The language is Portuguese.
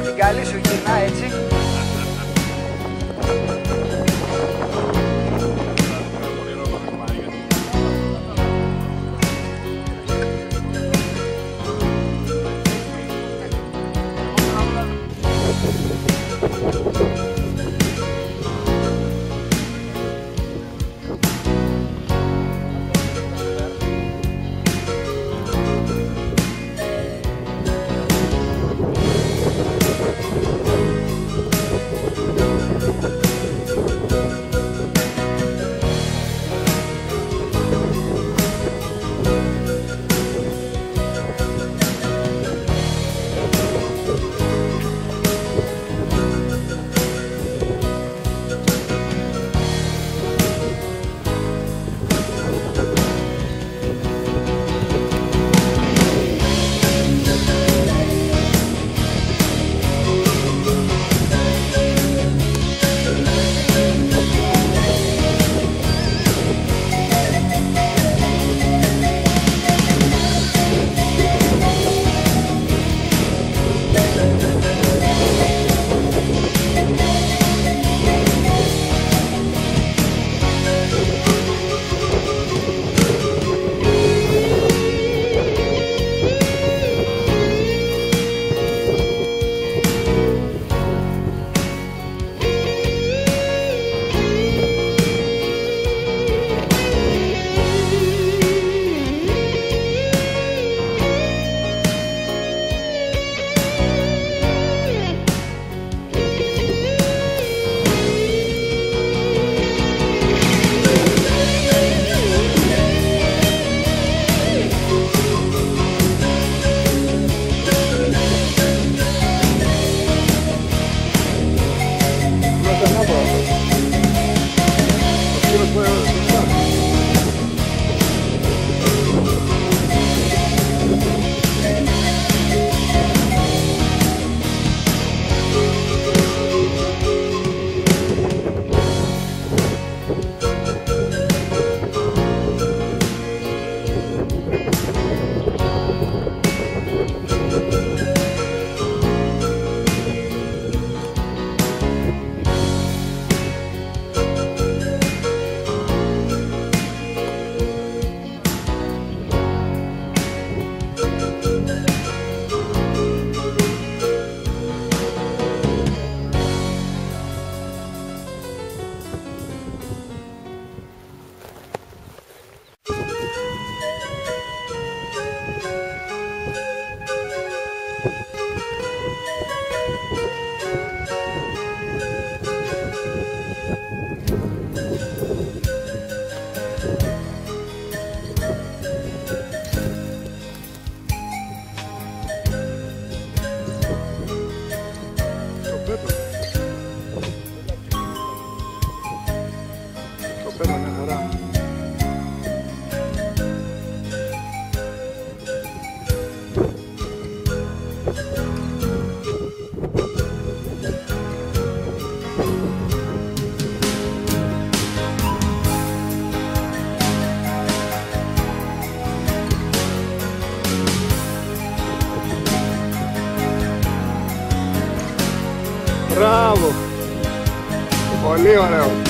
Απ' την καλή σου γυρνά έτσι. encontrá-lo. Bom, Léo.